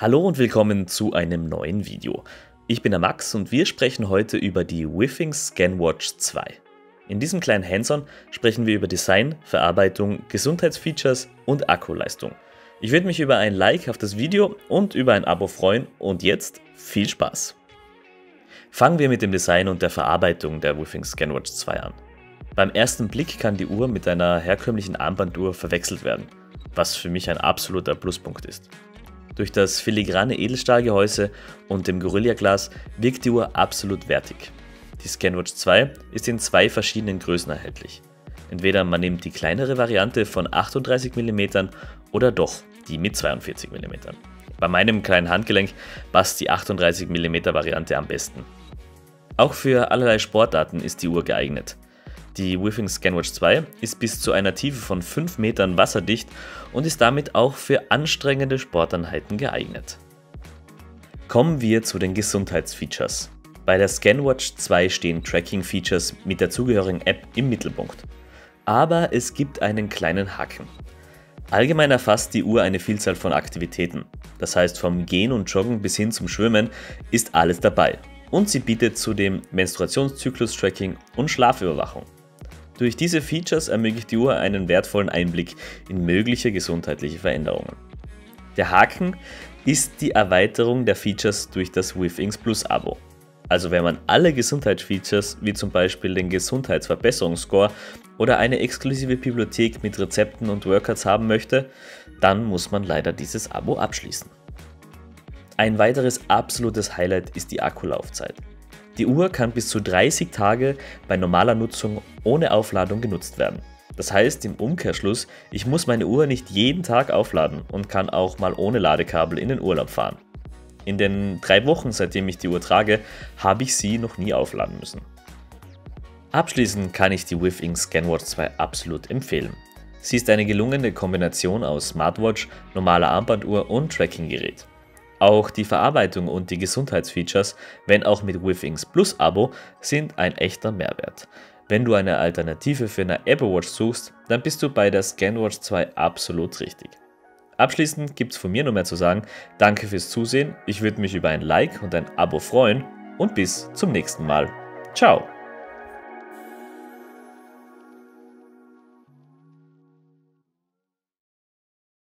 Hallo und willkommen zu einem neuen Video. Ich bin der Max und wir sprechen heute über die Withings ScanWatch 2. In diesem kleinen Hands-on sprechen wir über Design, Verarbeitung, Gesundheitsfeatures und Akkuleistung. Ich würde mich über ein Like auf das Video und über ein Abo freuen und jetzt viel Spaß! Fangen wir mit dem Design und der Verarbeitung der Withings ScanWatch 2 an. Beim ersten Blick kann die Uhr mit einer herkömmlichen Armbanduhr verwechselt werden, was für mich ein absoluter Pluspunkt ist. Durch das filigrane Edelstahlgehäuse und dem Gorilla-Glas wirkt die Uhr absolut wertig. Die Scanwatch 2 ist in zwei verschiedenen Größen erhältlich. Entweder man nimmt die kleinere Variante von 38 mm oder doch die mit 42 mm. Bei meinem kleinen Handgelenk passt die 38 mm Variante am besten. Auch für allerlei Sportarten ist die Uhr geeignet. Die Withing ScanWatch 2 ist bis zu einer Tiefe von 5 Metern wasserdicht und ist damit auch für anstrengende Sporteinheiten geeignet. Kommen wir zu den Gesundheitsfeatures. Bei der ScanWatch 2 stehen Tracking-Features mit der zugehörigen App im Mittelpunkt. Aber es gibt einen kleinen Haken. Allgemein erfasst die Uhr eine Vielzahl von Aktivitäten. Das heißt, vom Gehen und Joggen bis hin zum Schwimmen ist alles dabei. Und sie bietet zudem Menstruationszyklus-Tracking und Schlafüberwachung. Durch diese Features ermöglicht die Uhr einen wertvollen Einblick in mögliche gesundheitliche Veränderungen. Der Haken ist die Erweiterung der Features durch das Withings Plus Abo. Also wenn man alle Gesundheitsfeatures wie zum Beispiel den Gesundheitsverbesserungsscore oder eine exklusive Bibliothek mit Rezepten und Workouts haben möchte, dann muss man leider dieses Abo abschließen. Ein weiteres absolutes Highlight ist die Akkulaufzeit. Die Uhr kann bis zu 30 Tage bei normaler Nutzung ohne Aufladung genutzt werden. Das heißt im Umkehrschluss, ich muss meine Uhr nicht jeden Tag aufladen und kann auch mal ohne Ladekabel in den Urlaub fahren. In den drei Wochen, seitdem ich die Uhr trage, habe ich sie noch nie aufladen müssen. Abschließend kann ich die Withing ScanWatch 2 absolut empfehlen. Sie ist eine gelungene Kombination aus Smartwatch, normaler Armbanduhr und Trackinggerät. Auch die Verarbeitung und die Gesundheitsfeatures, wenn auch mit Withings Plus Abo, sind ein echter Mehrwert. Wenn du eine Alternative für eine Apple Watch suchst, dann bist du bei der ScanWatch 2 absolut richtig. Abschließend gibt es von mir nur mehr zu sagen, danke fürs Zusehen, ich würde mich über ein Like und ein Abo freuen und bis zum nächsten Mal. Ciao!